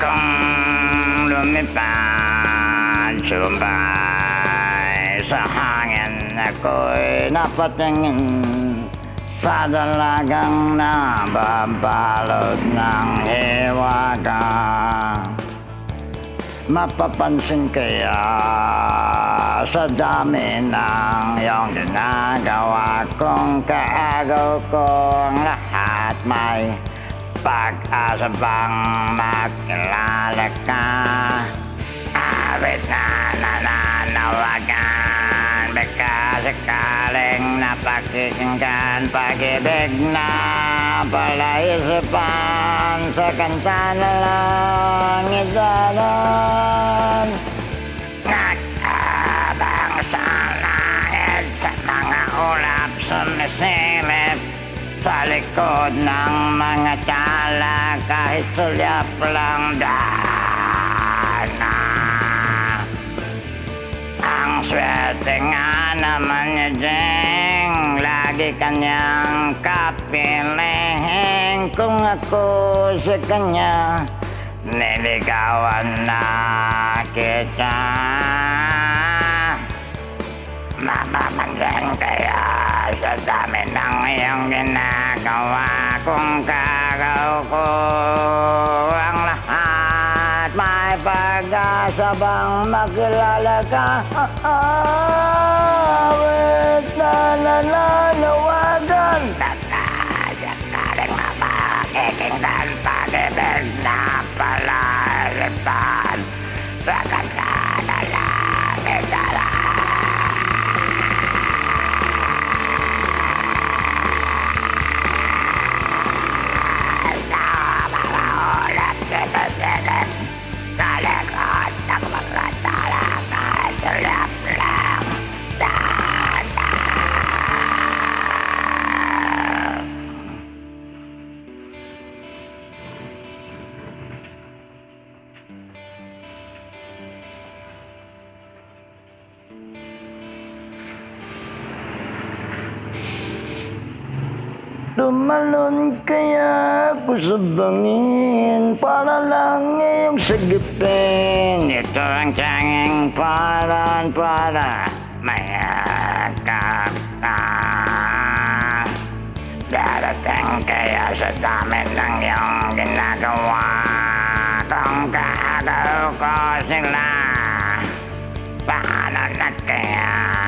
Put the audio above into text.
kong lumipad bài sa ha ngàn cõi hangin ako'y ngàn Sa đa la gần na ba ba lợt dalagang nababalot ng hiwaga Mapapansin kaya sa dami ng iyong ginagawa Kung kaagaw ko ang lahat may pak asbang maklalaka Awit na na na na wakan Beka sekaleng na pagi kengkan Pagi beg na pala isipan Sekencan lang abang sana Ngit sa mga ulap sumisilip sa likod ng mga tala kahit sulyap lang dana. Ang swerte nga naman niya Jeng, lagi kanyang kapilihin kung ako sa kanya niligawan na kita. Mapapansin kaya sa dami ng iyong ginagawa. Kung kagaw ko ang lahat May pag-asa bang makilala ka? Awit na nananawagan Tatasat na rin mapakikinggan Pag-ibig na Tumalon kaya ako sa bangin Para lang iyong sagipin. Ito ang tanging paraan para mayakap ka Darating kaya sa dami ng iyong ginagawa. Kung kaagaw ko sila. Paano na kaya